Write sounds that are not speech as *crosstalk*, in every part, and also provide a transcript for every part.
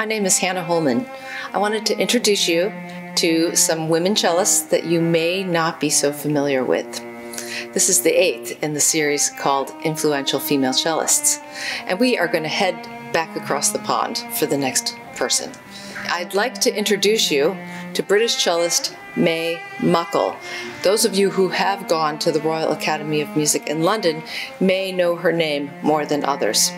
my name is Hannah Holman. I wanted to introduce you to some women cellists that you may not be so familiar with. This is the eighth in the series called Influential Female Cellists, and we are going to head back across the pond for the next person. I'd like to introduce you to British cellist May Mukle. Those of you who have gone to the Royal Academy of Music in London may know her name more than others.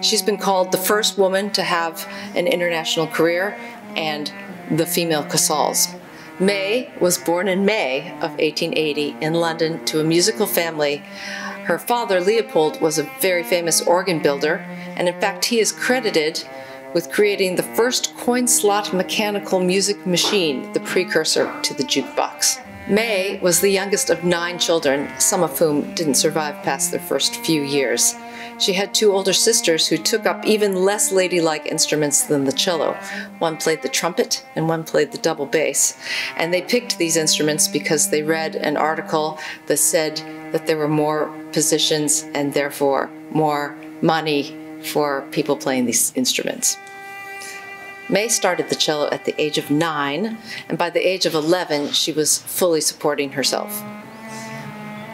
She's been called the first woman to have an international career and the female Casals. May was born in May of 1880 in London to a musical family. Her father, Leopold, was a very famous organ builder, and in fact, he is credited with creating the first coin slot mechanical music machine, the precursor to the jukebox. May was the youngest of nine children, some of whom didn't survive past their first few years. She had two older sisters who took up even less ladylike instruments than the cello. One played the trumpet and one played the double bass. And they picked these instruments because they read an article that said that there were more positions and therefore more money for people playing these instruments. May started the cello at the age of nine, and by the age of 11, she was fully supporting herself.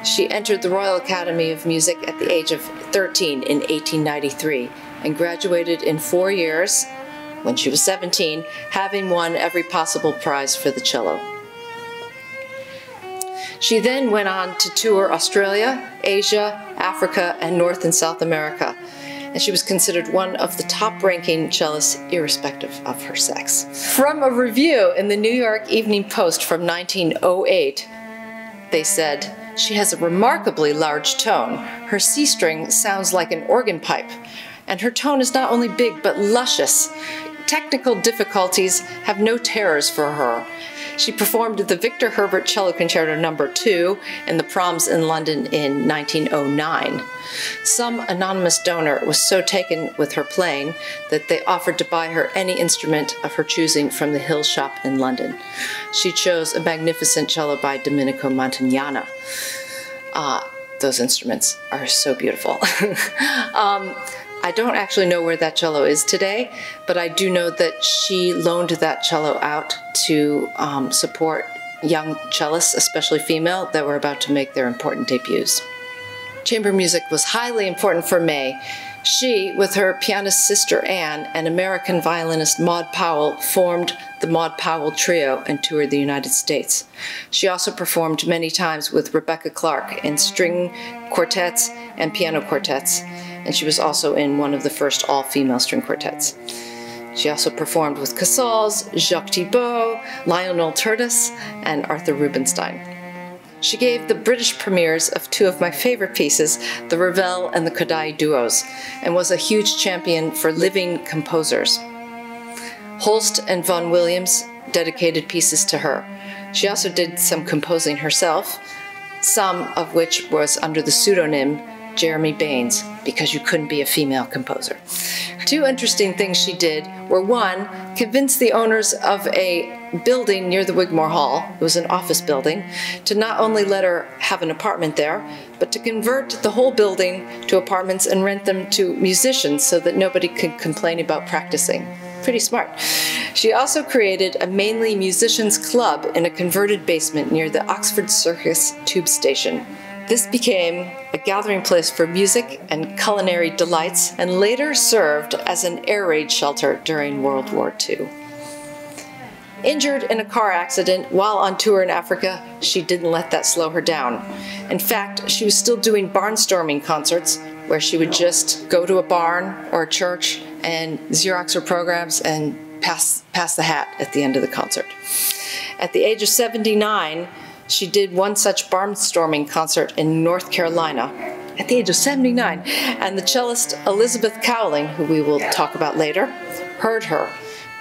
She entered the Royal Academy of Music at the age of 13 in 1893 and graduated in four years when she was 17, having won every possible prize for the cello. She then went on to tour Australia, Asia, Africa, and North and South America and she was considered one of the top ranking cellists, irrespective of her sex. From a review in the New York Evening Post from 1908, they said, She has a remarkably large tone. Her C string sounds like an organ pipe, and her tone is not only big but luscious. Technical difficulties have no terrors for her, she performed the Victor Herbert Cello Concerto No. 2 in the Proms in London in 1909. Some anonymous donor was so taken with her playing that they offered to buy her any instrument of her choosing from the Hill Shop in London. She chose a magnificent cello by Domenico Montagnana. Uh, those instruments are so beautiful. *laughs* um, I don't actually know where that cello is today, but I do know that she loaned that cello out to um, support young cellists, especially female, that were about to make their important debuts. Chamber music was highly important for May. She, with her pianist sister Anne and American violinist Maud Powell, formed the Maud Powell Trio and toured the United States. She also performed many times with Rebecca Clarke in string quartets and piano quartets and she was also in one of the first all-female string quartets. She also performed with Casals, Jacques Thibaud, Lionel Tertis, and Arthur Rubinstein. She gave the British premieres of two of my favorite pieces, the Ravel and the Kodály duos, and was a huge champion for living composers. Holst and Vaughan Williams dedicated pieces to her. She also did some composing herself, some of which was under the pseudonym Jeremy Baines because you couldn't be a female composer. Two interesting things she did were one, convince the owners of a building near the Wigmore Hall, it was an office building, to not only let her have an apartment there, but to convert the whole building to apartments and rent them to musicians so that nobody could complain about practicing. Pretty smart. She also created a mainly musicians club in a converted basement near the Oxford Circus tube station. This became a gathering place for music and culinary delights and later served as an air raid shelter during World War II. Injured in a car accident while on tour in Africa, she didn't let that slow her down. In fact, she was still doing barnstorming concerts where she would just go to a barn or a church and Xerox her programs and pass, pass the hat at the end of the concert. At the age of 79, she did one such barnstorming concert in North Carolina at the age of 79, and the cellist Elizabeth Cowling, who we will talk about later, heard her.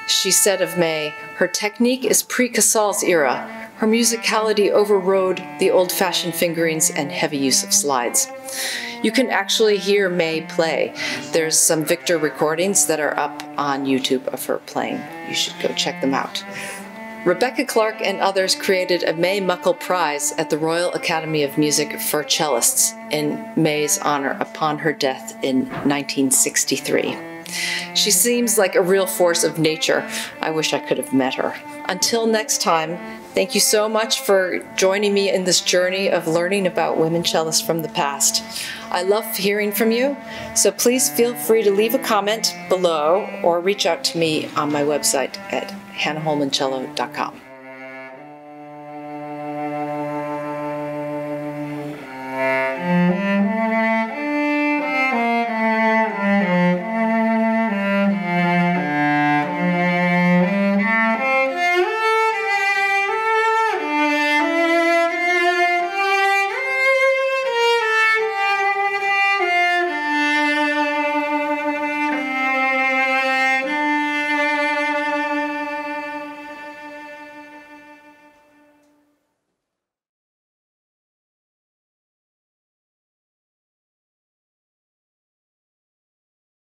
She said of May, her technique is pre-Casals era. Her musicality overrode the old-fashioned fingerings and heavy use of slides. You can actually hear May play. There's some Victor recordings that are up on YouTube of her playing. You should go check them out. Rebecca Clarke and others created a May Mukle Prize at the Royal Academy of Music for cellists in May's honor upon her death in 1963. She seems like a real force of nature. I wish I could have met her. Until next time, thank you so much for joining me in this journey of learning about women cellists from the past. I love hearing from you, so please feel free to leave a comment below or reach out to me on my website at hannahholmancello.com.